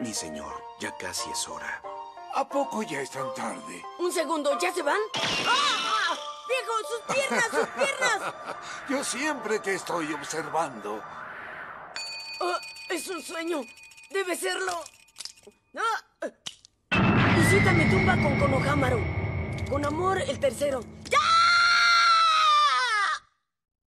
Mi señor, ya casi es hora. ¿A poco ya es tan tarde? Un segundo, ¿ya se van? ¡Ah! ¡Ah! ¡Viejo, sus piernas, sus piernas! Yo siempre te estoy observando. Ah, es un sueño. Debe serlo. Ah. Visita tumba con Konohamaru. Con amor, el tercero.